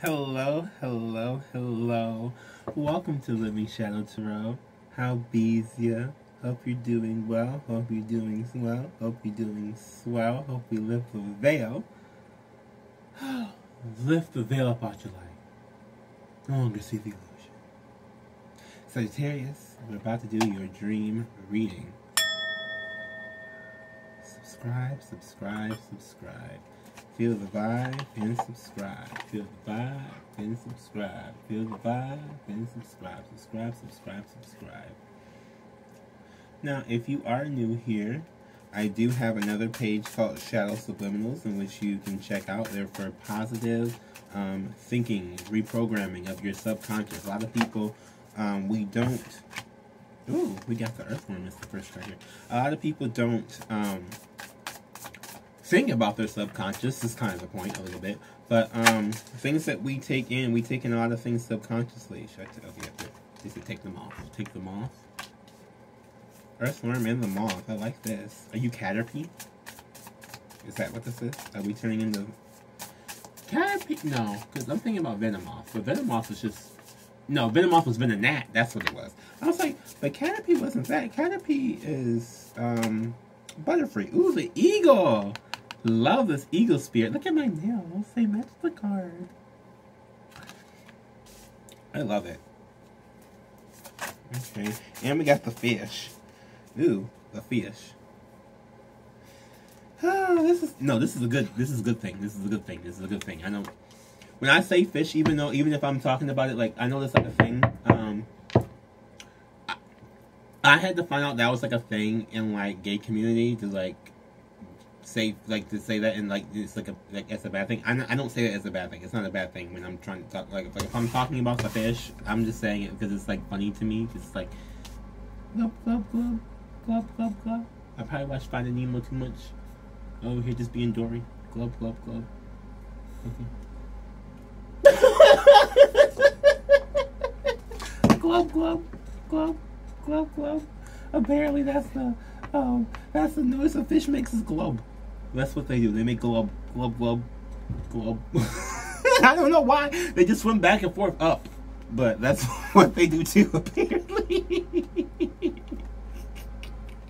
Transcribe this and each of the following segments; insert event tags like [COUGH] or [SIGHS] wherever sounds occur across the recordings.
Hello, hello, hello. Welcome to Living Shadow Tarot. How bees ya? Hope you're doing well. Hope you're doing well. Hope you're doing swell. Hope we lift the veil. [GASPS] lift the veil about your life. No longer see the illusion. Sagittarius, we're about to do your dream reading. Subscribe, subscribe, subscribe. Feel the vibe and subscribe. Feel the vibe and subscribe. Feel the vibe and subscribe. Subscribe, subscribe, subscribe. Now, if you are new here, I do have another page called Shadow Subliminals in which you can check out. They're for positive um, thinking, reprogramming of your subconscious. A lot of people, um, we don't. Ooh, we got the earthworm is the first right here. A lot of people don't. Um, think about their subconscious is kind of the point a little bit. But um, things that we take in, we take in a lot of things subconsciously. Should I t- okay, take them off. Take them off. Earthworm and the moth. I like this. Are you Caterpie? Is that what this is? Are we turning into Caterpie? No, because I'm thinking about Venomoth. But Venomoth is just no. Venomoth was Venonat. That's what it was. I was like, but Caterpie wasn't that. Caterpie is um Butterfree. Ooh, the eagle. Love this eagle spirit. Look at my nails. They match the card. I love it. Okay. And we got the fish. Ooh, the fish. Oh, [SIGHS] this is no, this is a good this is a good thing. This is a good thing. This is a good thing. I know when I say fish, even though even if I'm talking about it like I know that's like a thing, um I, I had to find out that was like a thing in like gay community to like say like to say that and like it's like a like it's a bad thing. I, I don't say that as a bad thing. It's not a bad thing when I'm trying to talk like if, like if I'm talking about the fish, I'm just saying it because it's like funny to me. It's like glub glub glub glub glub glub. I probably watched Finding Nemo too much. Over here just being Dory. Glub glub glub. [LAUGHS] Glub glub glub glub glub. Apparently that's the um that's the noise a fish makes is glub. That's what they do. They make glub, glub, glub, glub. I don't know why. They just swim back and forth up. But that's [LAUGHS] what they do too, apparently.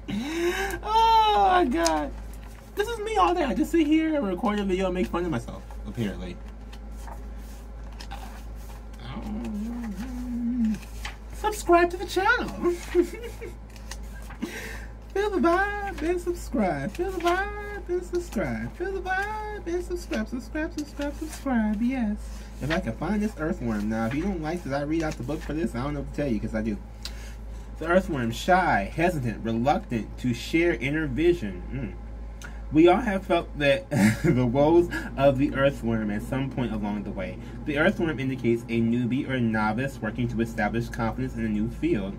[LAUGHS] oh my god. This is me all day. I just sit here and record a video and make fun of myself, apparently. [LAUGHS] Subscribe to the channel. Feel the vibe and subscribe. Feel the vibe and subscribe. Feel the vibe and subscribe. Subscribe, subscribe, subscribe. Yes. If I can find this earthworm. Now, if you don't like that I read out the book for this, I don't know what to tell you because I do. The earthworm, shy, hesitant, reluctant to share inner vision. Mm. We all have felt that [LAUGHS] the woes of the earthworm at some point along the way. The earthworm indicates a newbie or novice working to establish confidence in a new field.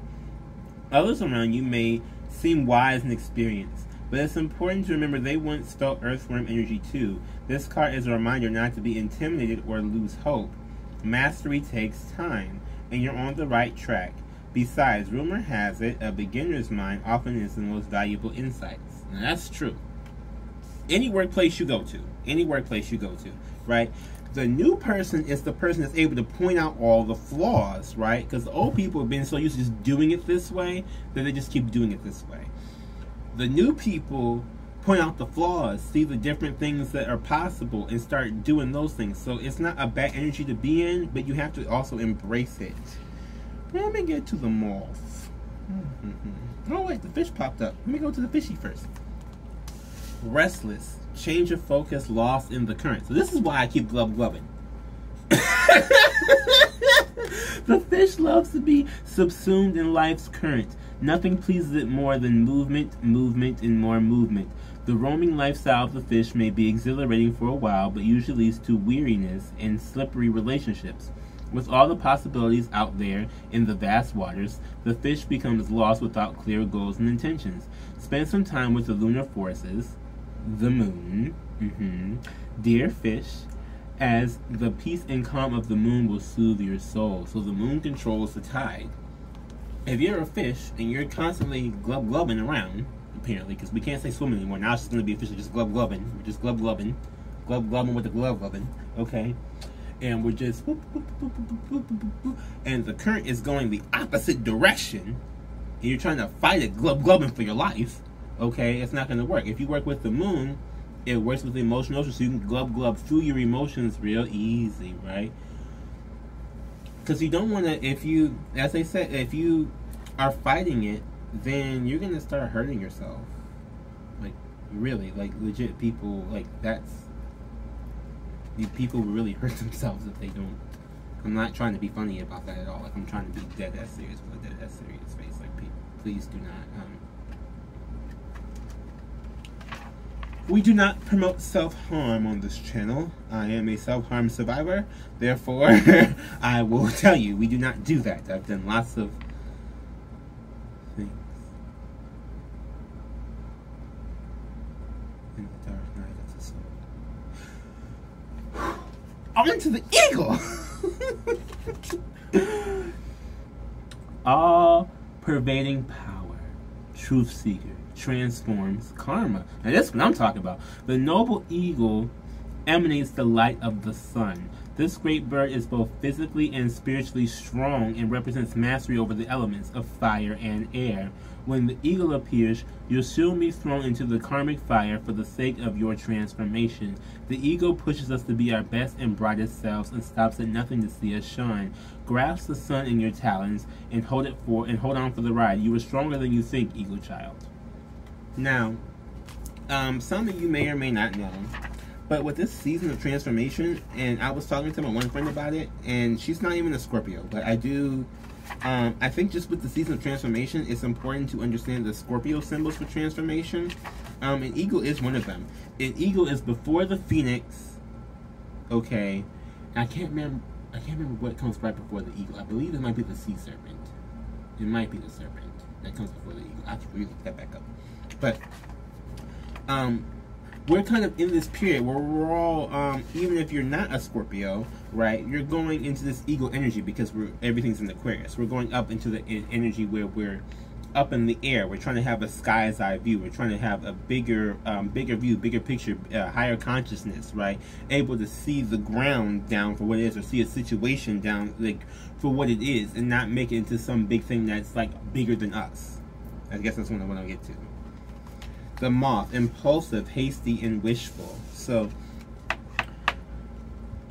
Others around you may seem wise and experienced, but it's important to remember they once felt earthworm energy too. This card is a reminder not to be intimidated or lose hope. Mastery takes time, and you're on the right track. Besides, rumor has it a beginner's mind often is the most valuable insights. And that's true. Any workplace you go to, any workplace you go to, right? The new person is the person that's able to point out all the flaws, right? Because the old people have been so used to just doing it this way that they just keep doing it this way. The new people point out the flaws, see the different things that are possible, and start doing those things. So it's not a bad energy to be in, but you have to also embrace it. Let me get to the moth. Mm-hmm. Oh wait, the fish popped up. Let me go to the fishy first. Restless, change of focus, lost in the current. So this is why I keep glub glubbing. [LAUGHS] the fish loves to be subsumed in life's current. Nothing pleases it more than movement, movement, and more movement. The roaming lifestyle of the fish may be exhilarating for a while, but usually leads to weariness and slippery relationships. With all the possibilities out there in the vast waters, the fish becomes lost without clear goals and intentions. Spend some time with the lunar forces, the moon, mm-hmm, dear fish, as the peace and calm of the moon will soothe your soul. So the moon controls the tide. If you're a fish and you're constantly glub glubbing around, apparently, because we can't say swimming anymore. Now it's just going to be officially just glub glubbing. We're just glub glubbing. Glub glubbing with the glove glubbing. Okay? and we're just whoop, whoop, whoop, and the current is going the opposite direction, and you're trying to fight it, glub glubbing for your life, okay, it's not going to work. If you work with the moon, it works with the emotional so you can glub glub through your emotions real easy, right? Because you don't want to, if you, as I said, if you are fighting it, then you're to start hurting yourself. Like, really, like legit people, like that's, the people really [LAUGHS] hurt themselves if they don't. I'm not trying to be funny about that at all. Like, I'm trying to be dead ass serious with a dead ass serious face. Like, please do not. Um, We do not promote self-harm on this channel. I am a self-harm survivor. Therefore, [LAUGHS] I will tell you, we do not do that. I've done lots of things. In the dark night of the soul. [SIGHS] On to the eagle! [LAUGHS] All pervading power, truth seeker transforms karma. Now that's what I'm talking about. The noble eagle emanates the light of the sun. This great bird is both physically and spiritually strong and represents mastery over the elements of fire and air. When the eagle appears, you'll soon be thrown into the karmic fire for the sake of your transformation. The eagle pushes us to be our best and brightest selves and stops at nothing to see us shine. Grasp the sun in your talons and hold it for and hold on for the ride. You are stronger than you think, eagle child. Now, um, some of you may or may not know, but with this season of transformation, and I was talking to my one friend about it, and she's not even a Scorpio, but I do. Um, I think just with the season of transformation, it's important to understand the Scorpio symbols for transformation. Um, and eagle is one of them. An eagle is before the phoenix. Okay, I can't remember. I can't remember what comes right before the eagle. I believe it might be the sea serpent. It might be the serpent that comes before the eagle. I have to look that back up. But um, we're kind of in this period where we're all, um, even if you're not a Scorpio, right, you're going into this ego energy because we're everything's in Aquarius. We're going up into the energy where we're up in the air. We're trying to have a sky's eye view. We're trying to have a bigger, um, bigger view, bigger picture, uh, higher consciousness, right? Able to see the ground down for what it is, or see a situation down like for what it is, and not make it into some big thing that's like bigger than us. I guess that's what I want to get to the moth, impulsive, hasty, and wishful. So,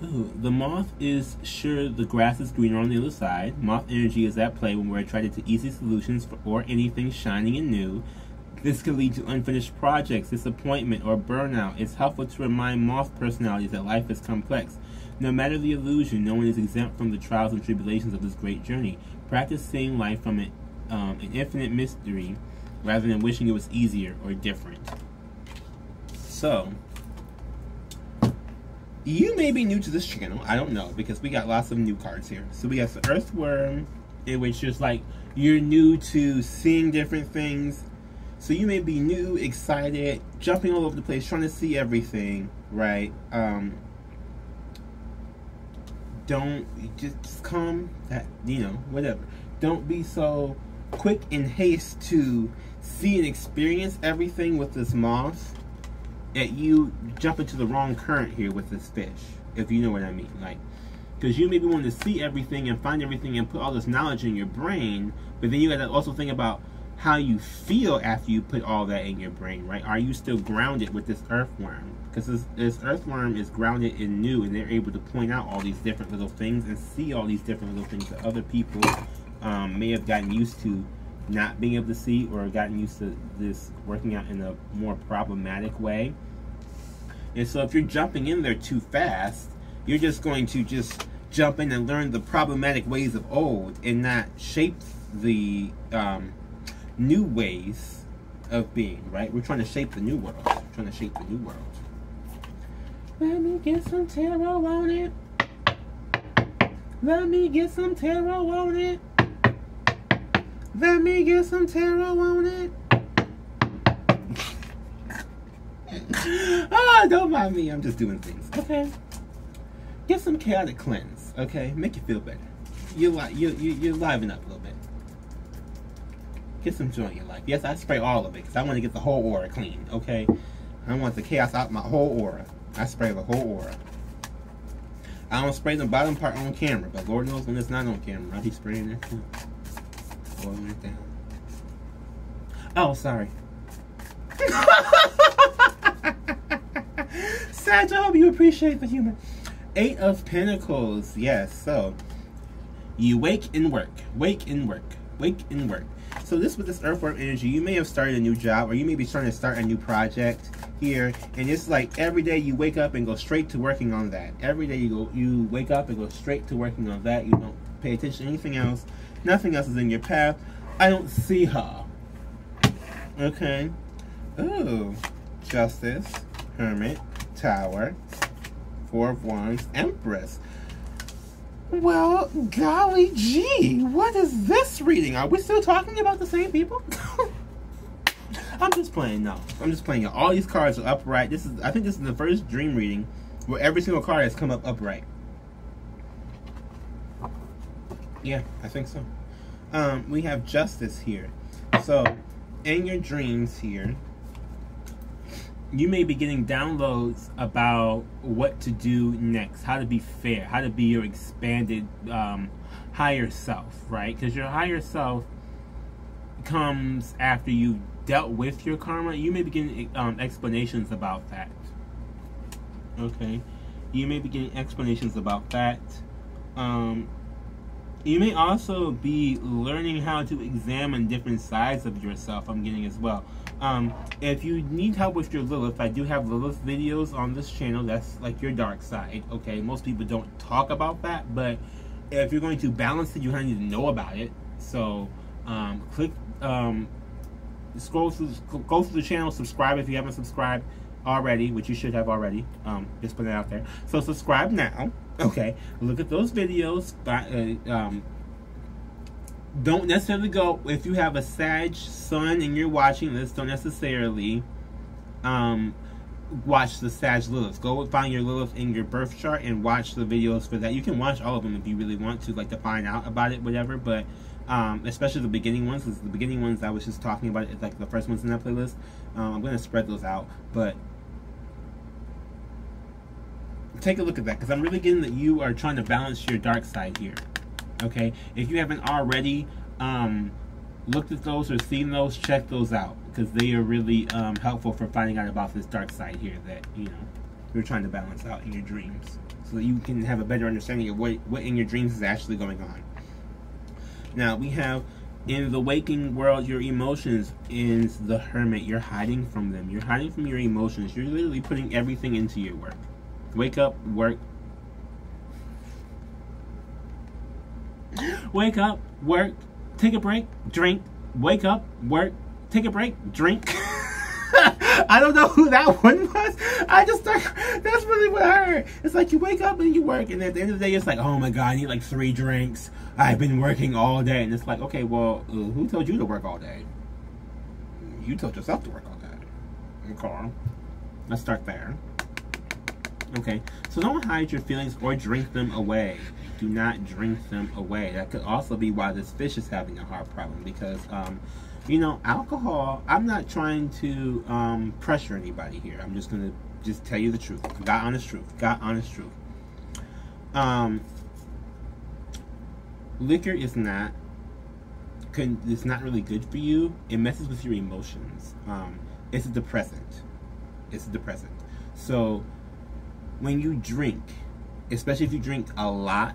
ooh, the moth is sure the grass is greener on the other side. Moth energy is at play when we're attracted to easy solutions for, or anything shining and new. This can lead to unfinished projects, disappointment, or burnout. It's helpful to remind moth personalities that life is complex. No matter the illusion, no one is exempt from the trials and tribulations of this great journey. Practice seeing life from an, um, an infinite mystery rather than wishing it was easier or different. So, you may be new to this channel. I don't know because we got lots of new cards here. So we got the Earthworm, which is like you're new to seeing different things. So you may be new, excited, jumping all over the place, trying to see everything, right? Um, don't just come, that you know, whatever. Don't be so quick in haste to see and experience everything with this moss that you jump into the wrong current here with this fish, if you know what I mean. Like, because you maybe want to see everything and find everything and put all this knowledge in your brain, but then you got to also think about how you feel after you put all that in your brain, right? Are you still grounded with this earthworm? Because this, this earthworm is grounded in new, and they're able to point out all these different little things and see all these different little things that other people um, may have gotten used to not being able to see or gotten used to this working out in a more problematic way. And so if you're jumping in there too fast, you're just going to just jump in and learn the problematic ways of old and not shape the um, new ways of being, right? We're trying to shape the new world. We're trying to shape the new world. Let me get some tarot on it. Let me get some tarot on it. Let me get some tarot on it. [LAUGHS] ah, don't mind me. I'm just doing things. Okay. Get some chaotic cleanse. Okay, make you feel better. You like you you you liven up a little bit. Get some joy in your life. Yes, I spray all of it because I want to get the whole aura clean. Okay, I want the chaos out my whole aura. I spray the whole aura. I don't spray the bottom part on camera, but Lord knows when it's not on camera, I'll be spraying it too. It down. Oh, sorry. Sag, I hope you appreciate the humor. Eight of Pentacles, yes. So, you wake and work, wake and work, wake and work. So this with this earthworm energy, you may have started a new job or you may be trying to start a new project here. And it's like every day you wake up and go straight to working on that. Every day you go you wake up and go straight to working on that. You don't pay attention to anything else. Nothing else is in your path. I don't see her. Okay. Ooh. Justice, Hermit, Tower, Four of Wands, Empress. Well, golly gee, what is this reading? Are we still talking about the same people? [LAUGHS] I'm just playing, no. I'm just playing. All these cards are upright. This is, I think this is the first dream reading where every single card has come up upright. Yeah, I think so. Um, we have justice here. So, in your dreams here, you may be getting downloads about what to do next, how to be fair, how to be your expanded um, higher self, right? Because your higher self comes after you've dealt with your karma. You may be getting um, explanations about that. Okay, you may be getting explanations about that. Um, you may also be learning how to examine different sides of yourself. I'm getting as well. Um, if you need help with your Lilith, I do have Lilith videos on this channel. That's like your dark side. Okay, most people don't talk about that, but if you're going to balance it, you kind of need to know about it. So um, click, um, scroll through, go through the channel, subscribe if you haven't subscribed already, which you should have already. Um, just put it out there. So subscribe now. Okay, look at those videos. Uh, um, don't necessarily go if you have a Sag Sun and you're watching this. Don't necessarily um, watch the Sag Lilith. Go find your Lilith in your birth chart and watch the videos for that. You can watch all of them if you really want to, like to find out about it, whatever. But um, especially the beginning ones, because the beginning ones I was just talking about, it's like the first ones in that playlist. Um, I'm gonna spread those out, but take a look at that because I'm really getting that you are trying to balance your dark side here okay? If you haven't already um, looked at those or seen those check those out because they are really um, helpful for finding out about this dark side here that you know you're trying to balance out in your dreams so that you can have a better understanding of what, what in your dreams is actually going on. Now we have in the waking world your emotions is the hermit. You're hiding from them. You're hiding from your emotions. You're literally putting everything into your work wake up work Wake up, work, take a break, drink, wake up, work, take a break, drink. [LAUGHS] I don't know who that [LAUGHS] one was. I just thought that's really what I heard. It's like you wake up and you work, and at the end of the day, it's like, oh my god, I need like three drinks. I've been working all day, and it's like, okay, well, uh, who told you to work all day? You told yourself to work all day. Okay, let's start there. Okay, so don't hide your feelings or drink them away do not drink them away. That could also be why this fish is having a heart problem because, um, you know, alcohol, I'm not trying to um, pressure anybody here. I'm just going to just tell you the truth. God honest truth. God honest truth. Um, liquor is not can it's not really good for you. It messes with your emotions. Um, it's a depressant. It's a depressant. So when you drink, especially if you drink a lot,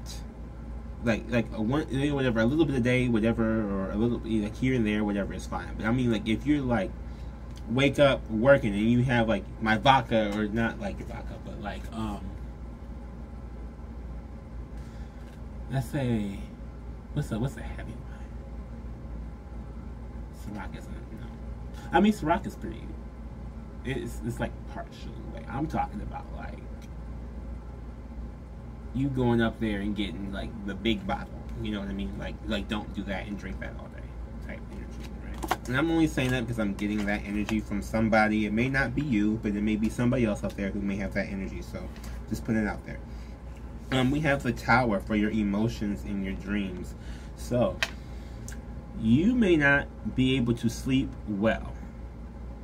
like like a one whatever, a little bit a day, whatever, or a little like here and there, whatever is fine. But I mean, like if you're like wake up working and you have like my vodka or not like vodka, but like um, let's say what's a what's a heavy one? Ciroc isn't no. I mean Ciroc is pretty. It's it's like partially. Like I'm talking about like you going up there and getting like the big bottle. You know what I mean? Like like don't do that and drink that all day type energy, right? And I'm only saying that because I'm getting that energy from somebody. It may not be you, but it may be somebody else out there who may have that energy. So just put it out there. Um, we have the tower for your emotions and your dreams. So you may not be able to sleep well,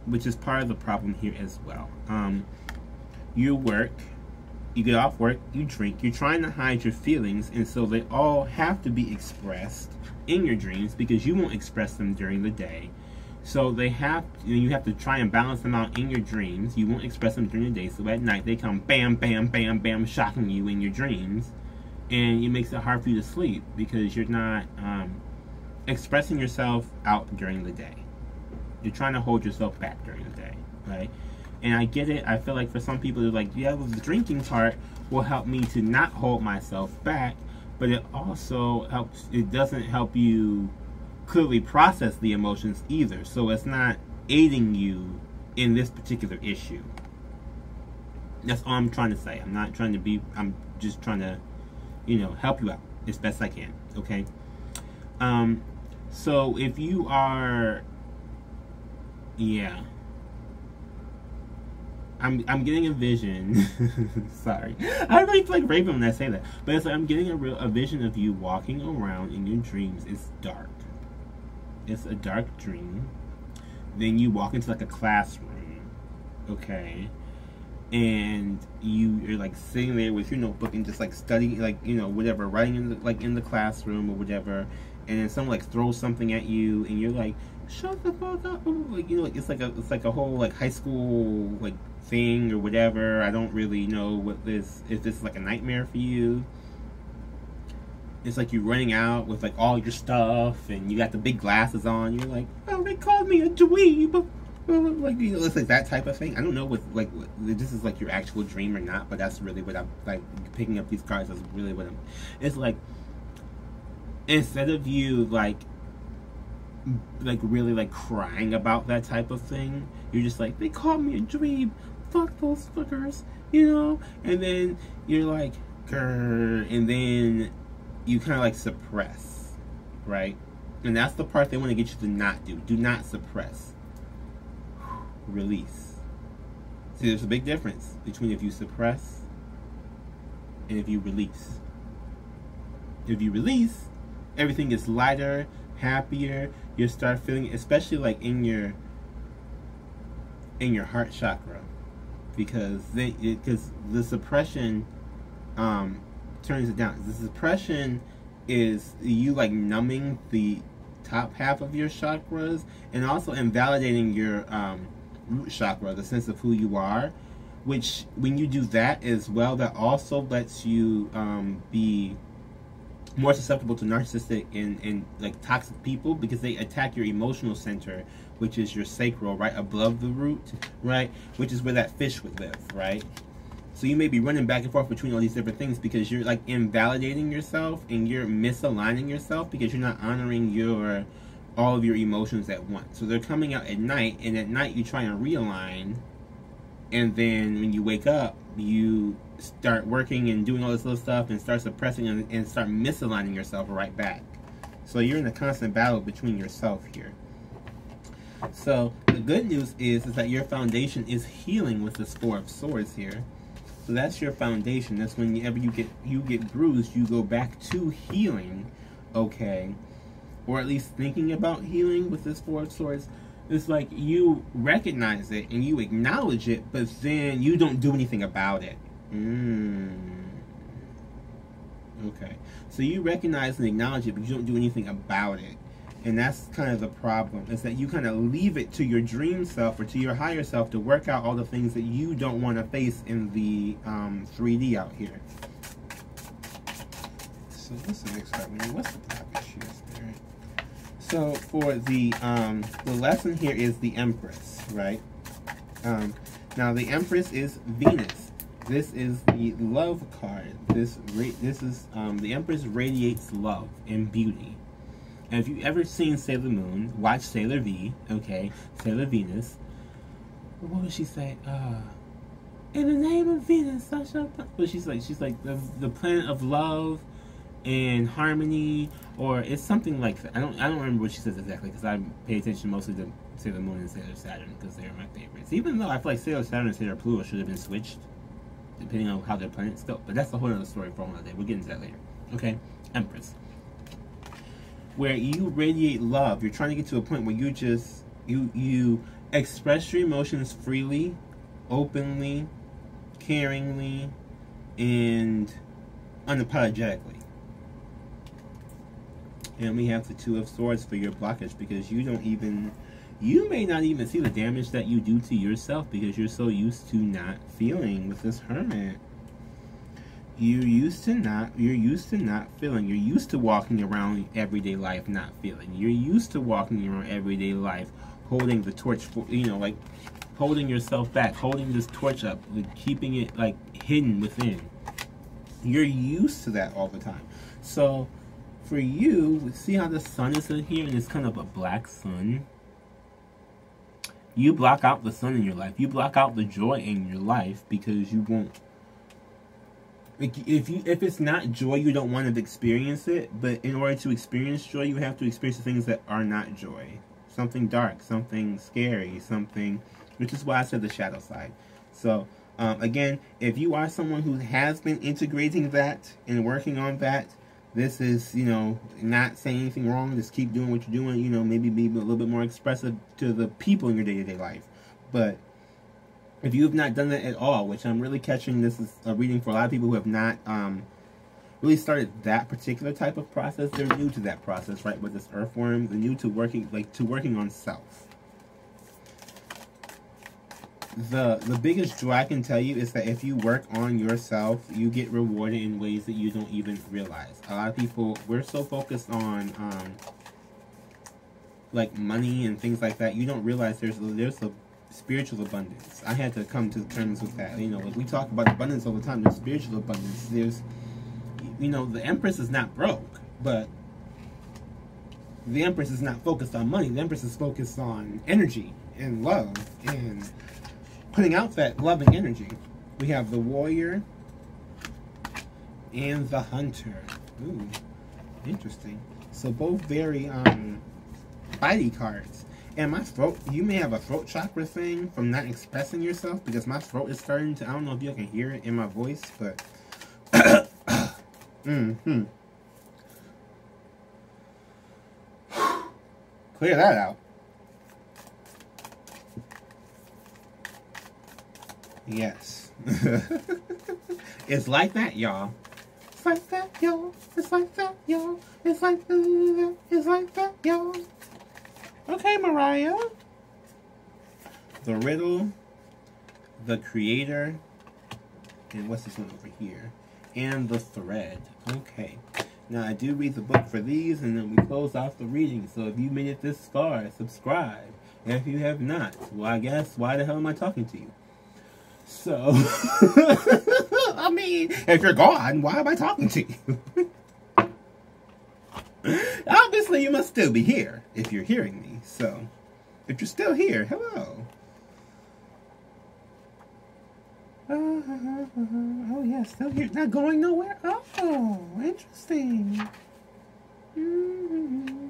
which is part of the problem here as well. Um, you work you get off work, you drink, you're trying to hide your feelings, and so they all have to be expressed in your dreams because you won't express them during the day. So they have, you, know, you have to try and balance them out in your dreams. You won't express them during the day, so at night they come bam, bam, bam, bam, shocking you in your dreams, and it makes it hard for you to sleep because you're not um, expressing yourself out during the day. You're trying to hold yourself back during the day, right? And I get it. I feel like for some people, they're like, yeah, well, the drinking part will help me to not hold myself back, but it also helps. It doesn't help you clearly process the emotions either. So it's not aiding you in this particular issue. That's all I'm trying to say. I'm not trying to be. I'm just trying to, you know, help you out as best I can. Okay. Um. So if you are, yeah. I'm I'm getting a vision. [LAUGHS] Sorry, I really feel like Raven when I say that, but it's like I'm getting a real a vision of you walking around in your dreams. It's dark. It's a dark dream. Then you walk into like a classroom, okay, and you you're like sitting there with your notebook and just like studying, like you know whatever, writing in the, like in the classroom or whatever, and then someone like throws something at you, and you're like, shut the fuck up, like you know, like it's like a it's like a whole like high school like thing or whatever. I don't really know what this if this is like a nightmare for you. It's like you're running out with like all your stuff and you got the big glasses on. You're like, oh, they called me a dweeb. [LAUGHS] Like you know, it's like that type of thing. I don't know what like what, this is like your actual dream or not, but that's really what I'm like picking up these cards. Is really what I'm. It's like instead of you like like really like crying about that type of thing, you're just like they called me a dweeb fuck those fuckers, you know? And then you're like, grrr, and then you kind of like suppress, right? And that's the part they want to get you to not do. Do not suppress. Release. See, there's a big difference between if you suppress and if you release. If you release, everything is lighter, happier. You start feeling, especially like in your in your heart chakra because they because the suppression um, turns it down. The suppression is you like numbing the top half of your chakras and also invalidating your um, root chakra, the sense of who you are. Which, when you do that as well, that also lets you um, be more susceptible to narcissistic and, and like toxic people because they attack your emotional center which is your sacral, right above the root, right, which is where that fish would live, right. So you may be running back and forth between all these different things because you're like invalidating yourself and you're misaligning yourself because you're not honoring your all of your emotions at once. So they're coming out at night, and at night you try and realign, and then when you wake up, you start working and doing all this little stuff and start suppressing and, and start misaligning yourself right back. So you're in a constant battle between yourself here. So the good news is, is that your foundation is healing with this Four of Swords here. So that's your foundation. That's when, whenever you get you get bruised, you go back to healing, okay, or at least thinking about healing with this Four of Swords. It's like you recognize it and you acknowledge it, but then you don't do anything about it. Mm. Okay, so you recognize and acknowledge it, but you don't do anything about it. And that's kind of the problem, is that you kind of leave it to your dream self or to your higher self to work out all the things that you don't want to face in the um, 3D out here. So what's the next card? What's the top issue? Spirit? So for the um, the lesson here is the Empress, right? Um, now the Empress is Venus. This is the love card. This this is um, the Empress radiates love and beauty. And if you've ever seen Sailor Moon, watch Sailor V, okay? Sailor Venus. What would she say? Uh, in the name of Venus, I shall. But she's like, she's like the the planet of love and harmony, or it's something like that. I don't, I don't remember what she says exactly because I pay attention mostly to Sailor Moon and Sailor Saturn because they're my favorites. Even though I feel like Sailor Saturn and Sailor Pluto should have been switched, depending on how their planets go. But that's a whole other story for another day. We'll get into that later. Okay, Empress where you radiate love. You're trying to get to a point where you just you you express your emotions freely, openly, caringly, and unapologetically. And we have the Two of Swords for your blockage because you don't even, you may not even see the damage that you do to yourself because you're so used to not feeling with this Hermit. You're used to not, you're used to not feeling. You're used to walking around everyday life not feeling. You're used to walking around everyday life holding the torch for, you know, like holding yourself back, holding this torch up, like keeping it like hidden within. You're used to that all the time. So for you, see how the sun is in here and it's kind of a black sun? You block out the sun in your life. You block out the joy in your life because you won't. If you if it's not joy you don't want to experience it. But in order to experience joy you have to experience the things that are not joy. Something dark something scary something which is why i said the shadow side. So um, again if you are someone who has been integrating that and working on that this is you know not saying anything wrong just keep doing what you're doing you know maybe be a little bit more expressive to the people in your day-to-day life but if you have not done that at all, which I'm really catching this is a reading for a lot of people who have not um, really started that particular type of process, they're new to that process, right? With this earthworm, they're new to working like to working on self. The the biggest draw I can tell you is that if you work on yourself, you get rewarded in ways that you don't even realize. A lot of people we're so focused on um, like money and things like that, you don't realize there's there's a spiritual abundance. I had to come to terms with that. You know, we talk about abundance all the time. There's spiritual abundance. There's, you know, the Empress is not broke, but the Empress is not focused on money. The Empress is focused on energy and love and putting out that loving energy. We have the warrior and the hunter. Ooh, interesting. So both very um, fighty cards. And my throat, you may have a throat chakra thing from not expressing yourself because my throat is starting to, I don't know if you can hear it in my voice, but. [COUGHS] mm hmm. [SIGHS] Clear that out. Yes. [LAUGHS] it's like that, y'all. It's like that, y'all. It's like that, y'all. It's like that. It's like that, y'all. Okay, Mariah. The riddle, the creator, and what's this one over here? And the thread. Okay. Now, I do read the book for these, and then we close off the reading. So if you made it this far, subscribe. And if you have not, well, I guess, why the hell am I talking to you? So, [LAUGHS] I mean, if you're gone, why am I talking to you? [LAUGHS] Obviously, you must still be here if you're hearing me. So, if you're still here, hello. Uh, oh, yeah, still here. Not going nowhere? Oh, interesting. Mm -hmm.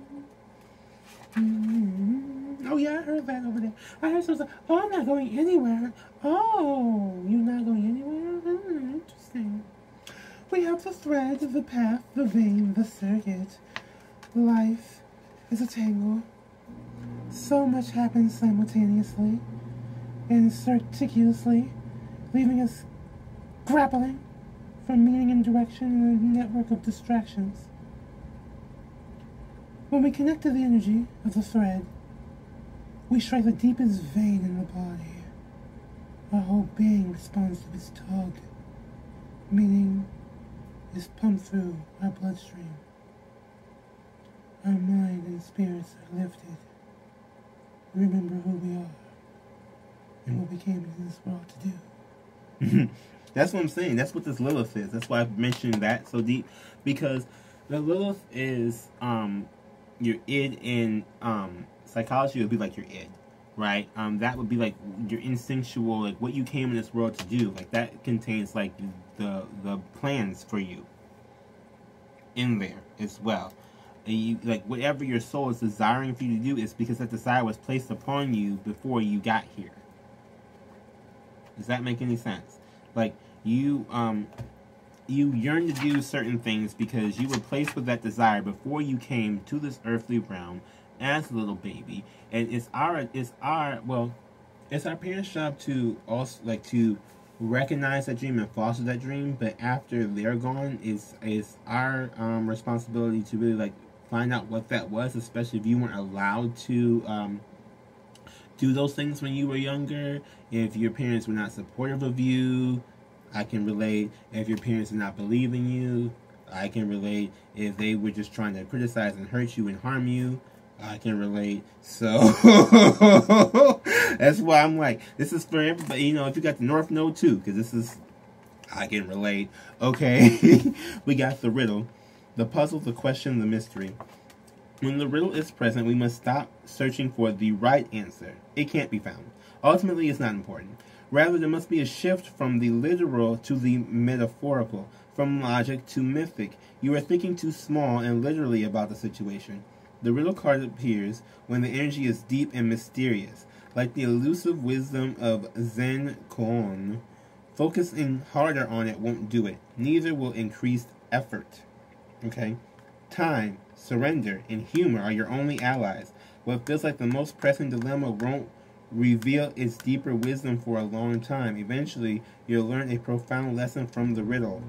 Mm -hmm. Oh, yeah, I heard that over there. I heard say, oh, I'm not going anywhere. Oh, you're not going anywhere? Hmm, interesting. We have the thread, the path, the vein, the circuit. Life is a tangle. So much happens simultaneously and circuitously, leaving us grappling for meaning and direction in a network of distractions. When we connect to the energy of the thread, we strike the deepest vein in the body. Our whole being responds to this tug, meaning is pumped through our bloodstream. Our mind and spirits are lifted. Remember who we are and what we came into this world to do. [LAUGHS] That's what I'm saying. That's what this Lilith is. That's why I've mentioned that so deep. Because the Lilith is um your id in um psychology would be like your id. Right? Um that would be like your instinctual, like what you came in this world to do. Like that contains like the the plans for you in there as well and you like whatever your soul is desiring for you to do is because that desire was placed upon you before you got here. Does that make any sense? Like you um you yearn to do certain things because you were placed with that desire before you came to this earthly realm as a little baby. And it's our it's our well it's our parents' job to also like to recognize that dream and foster that dream. But after they're gone, it's it's our um, responsibility to really like find out what that was, especially if you weren't allowed to um, do those things when you were younger. If your parents were not supportive of you, I can relate. If your parents did not believe in you, I can relate. If they were just trying to criticize and hurt you and harm you, I can relate. So [LAUGHS] that's why I'm like, this is for everybody. You know, if you got the North Node too, because this is, I can relate. Okay, [LAUGHS] we got the riddle, the puzzle, the question, the mystery. When the riddle is present, we must stop searching for the right answer. It can't be found. Ultimately, it's not important. Rather, there must be a shift from the literal to the metaphorical, from logic to mythic. You are thinking too small and literally about the situation. The riddle card appears when the energy is deep and mysterious, like the elusive wisdom of Zen Koan. Focusing harder on it won't do it. Neither will increased effort. Okay? Time, surrender, and humor are your only allies. What feels like the most pressing dilemma won't reveal its deeper wisdom for a long time. Eventually, you'll learn a profound lesson from the riddle.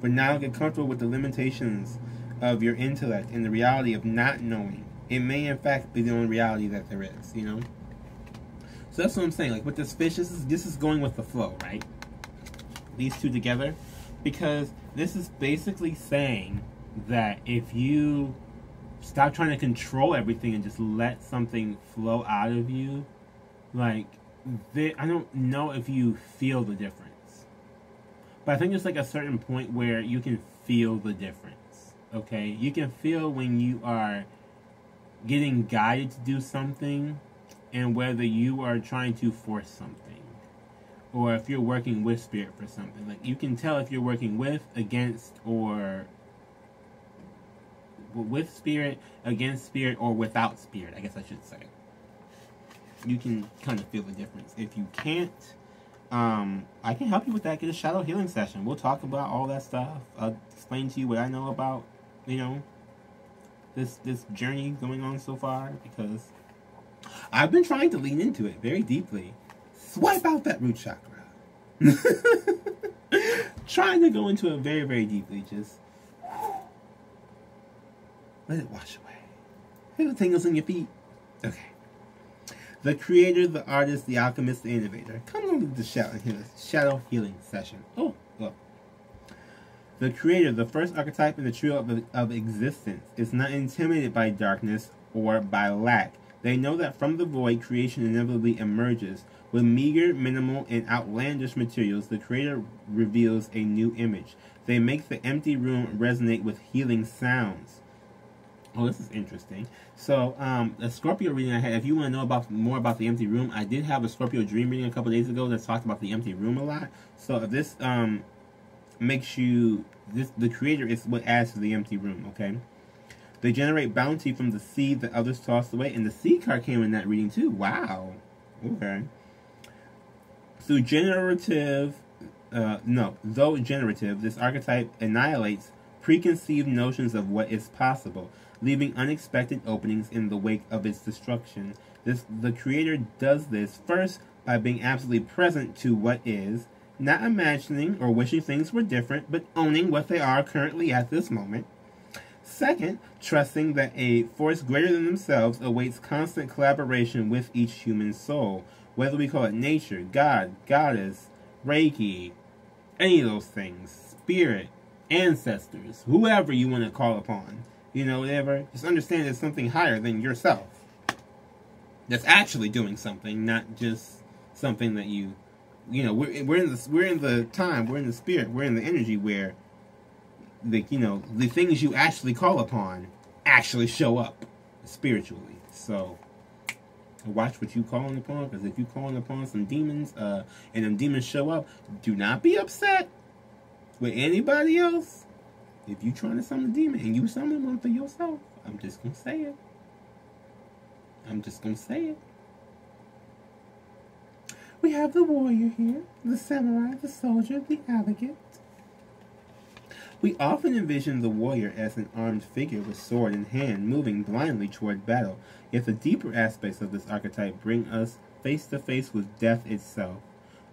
For now, get comfortable with the limitations of your intellect and the reality of not knowing. It may, in fact, be the only reality that there is, you know? So that's what I'm saying. Like, with this fish, this is, this is going with the flow, right? These two together. Because this is basically saying that if you stop trying to control everything and just let something flow out of you, like, they, I don't know if you feel the difference. But I think there's like a certain point where you can feel the difference. Okay? You can feel when you are getting guided to do something and whether you are trying to force something or if you're working with spirit for something. Like you can tell if you're working with, against, or with spirit, against spirit, or without spirit, I guess I should say. You can kind of feel the difference. If you can't, um, I can help you with that. Get a shadow healing session. We'll talk about all that stuff. I'll explain to you what I know about, you know, this this journey going on so far because I've been trying to lean into it very deeply. Swipe out that root chakra. [LAUGHS] trying to go into it very, very deeply. Just let it wash away. Feel the tingles in your feet. Okay. The creator, the artist, the alchemist, the innovator. Come on to the shadow shadow healing session. Oh, look. The creator, the first archetype in the trio of, of existence, is not intimidated by darkness or by lack. They know that from the void, creation inevitably emerges. With meager, minimal, and outlandish materials, the creator reveals a new image. They make the empty room resonate with healing sounds. Oh, this is interesting. So, um, the Scorpio reading I had, if you want to know about more about the empty room, I did have a Scorpio dream reading a couple days ago that talked about the empty room a lot. So, if this um, makes you, this the creator is what adds to the empty room, okay? They generate bounty from the seed that others toss away, and the seed card came in that reading too. Wow. Okay. Through generative, uh, no, though generative, this archetype annihilates preconceived notions of what is possible leaving unexpected openings in the wake of its destruction. This, the creator does this first by being absolutely present to what is, not imagining or wishing things were different, but owning what they are currently at this moment. Second, trusting that a force greater than themselves awaits constant collaboration with each human soul, whether we call it nature, God, goddess, Reiki, any of those things, spirit, ancestors, whoever you want to call upon you know, whatever. Just understand it's something higher than yourself. That's actually doing something, not just something that you, you know, we're, we're in the we're in the time, we're in the spirit, we're in the energy where, the you know, the things you actually call upon actually show up spiritually. So watch what you calling upon, because if you calling upon some demons, uh, and them demons show up, do not be upset with anybody else if you trying to summon a demon and you summon one for yourself, I'm just gonna say it. I'm just gonna say it. We have the warrior here, the samurai, the soldier, the advocate. We often envision the warrior as an armed figure with sword in hand, moving blindly toward battle. Yet the deeper aspects of this archetype bring us face to face with death itself.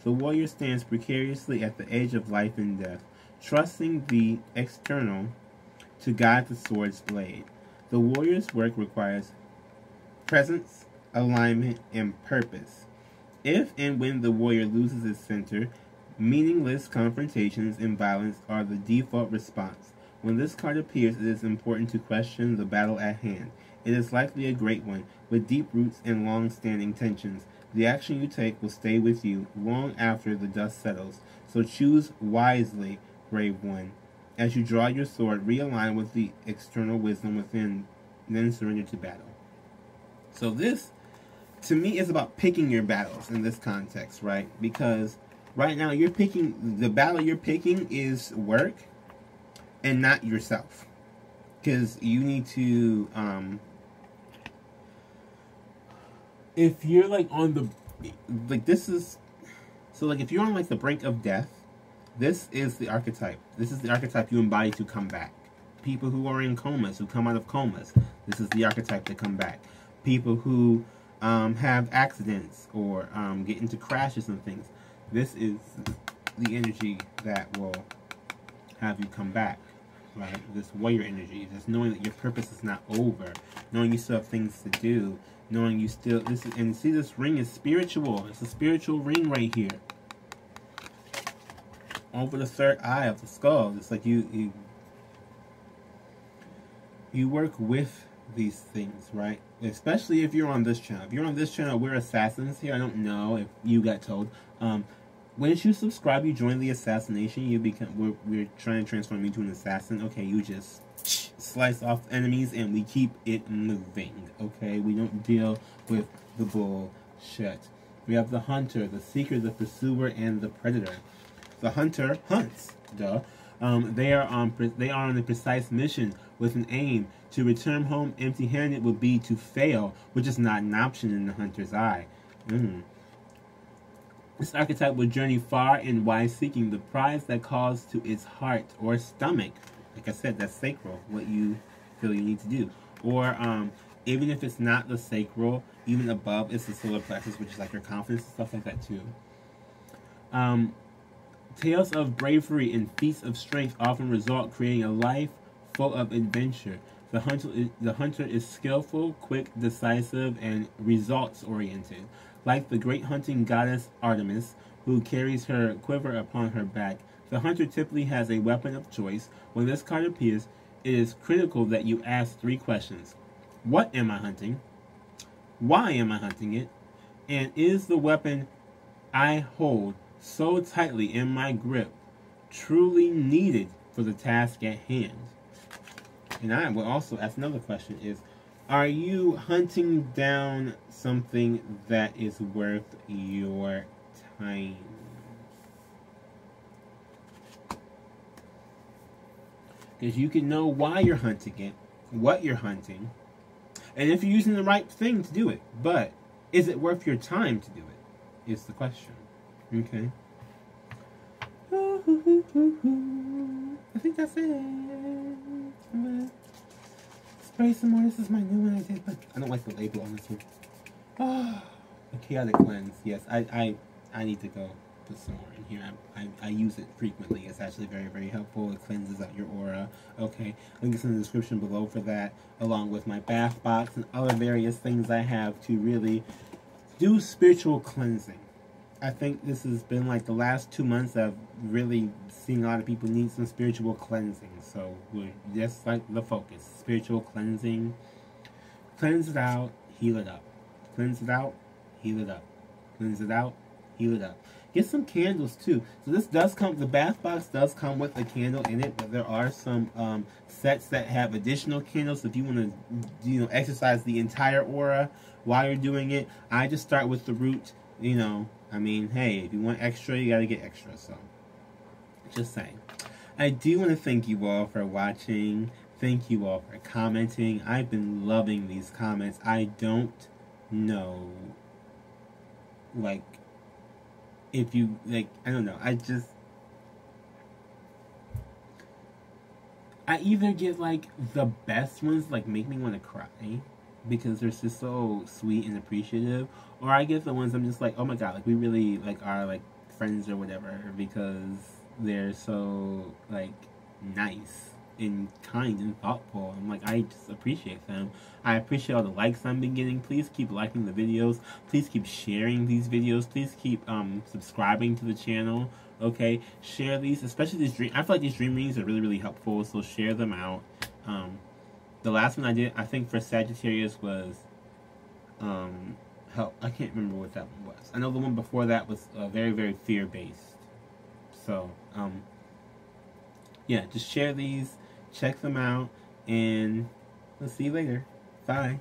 The warrior stands precariously at the edge of life and death, trusting the external to guide the sword's blade. The warrior's work requires presence, alignment, and purpose. If and when the warrior loses its center, meaningless confrontations and violence are the default response. When this card appears, it is important to question the battle at hand. It is likely a great one, with deep roots and long standing tensions. The action you take will stay with you long after the dust settles, so choose wisely, brave one. As you draw your sword, realign with the external wisdom within, then surrender to battle. So, this, to me, it's about picking your battles in this context, right? Because right now, you're picking, the battle you're picking is work and not yourself. Because you need to, um, if you're like on the like this is so like if you're on like the brink of death this is the archetype this is the archetype you embody to come back people who are in comas who come out of comas this is the archetype to come back people who um, have accidents or um, get into crashes and things this is the energy that will have you come back right this warrior energy just knowing that your purpose is not over knowing you still have things to do knowing you still this is, and see this ring is spiritual. It's a spiritual ring right here. Over the third eye of the skull. It's like you you you work with these things, right? Especially if you're on this channel. If you're on this channel, we're assassins here. I don't know if you got told. Um, once you subscribe, you join the assassination. You become we're we're trying to transform you to an assassin. Okay, you just slice off enemies and we keep it moving. Okay, we don't deal with the bullshit. We have the hunter, the seeker, the pursuer, and the predator. The hunter hunts. Duh. Um, they are on they are on a precise mission with an aim. To return home empty-handed would be to fail, which is not an option in the hunter's eye. Mm. This archetype will journey far and wide, seeking the prize that calls to its heart or stomach like I said, that's sacral, what you feel you need to do. Or um, even if it's not the sacral, even above it's the solar plexus, which is like your confidence and stuff like that too. Um, tales of bravery and feats of strength often result creating a life full of adventure. The hunter, is, the hunter is skillful, quick, decisive, and results oriented. Like the great hunting goddess Artemis, who carries her quiver upon her back, the hunter typically has a weapon of choice. When this card appears, it is critical that you ask three questions. What am I hunting? Why am I hunting it? And is the weapon I hold so tightly in my grip truly needed for the task at hand? And I will also ask another question is, are you hunting down something that is worth your time? Because you can know why you're hunting it, what you're hunting, and if you're using the right thing to do it. But is it worth your time to do it? Is the question. Okay. [LAUGHS] I think that's it. Spray some more. This is my new one I did, but I don't like the label on this one. [SIGHS] Oh, a chaotic cleanse. Yes, I, I, I need to go put some more in here. I, I, I, use it frequently. It's actually very, very helpful. It cleanses out your aura. Okay, link is in the description below for that, along with my bath box and other various things I have to really do spiritual cleansing. I think this has been like the last two months I've really seen a lot of people need some spiritual cleansing. So we're just like the focus. Spiritual cleansing. Cleanse it out, heal it up. Cleanse it out, heal it up. Cleanse it out, heal it up. Get some candles too. So this does come, the bath box does come with a candle in it, but there are some um, sets that have additional candles. If you want to, you know, exercise the entire aura while you're doing it, I just start with the root. You know, I mean, hey, if you want extra, you got to get extra. So, just saying. I do want to thank you all for watching. Thank you all for commenting. I've been loving these comments. I don't know, like, if you like I don't know, I just I either get like the best ones like make me want to cry because they're just so sweet and appreciative, or I get the ones I'm just like, oh my god, like we really like are like friends or whatever because they're so like nice and kind and thoughtful. I'm like I just appreciate them. I appreciate all the likes I've been getting. Please keep liking the videos. Please keep sharing these videos. Please keep um subscribing to the channel. Okay, share these, especially these dream. I feel like these dream readings are really really helpful. So share them out. Um, the last one I did, I think for Sagittarius was um help. I can't remember what that one was. I know the one before that was uh, very very fear based. So um yeah, just share these, check them out, and we'll see you later. Bye.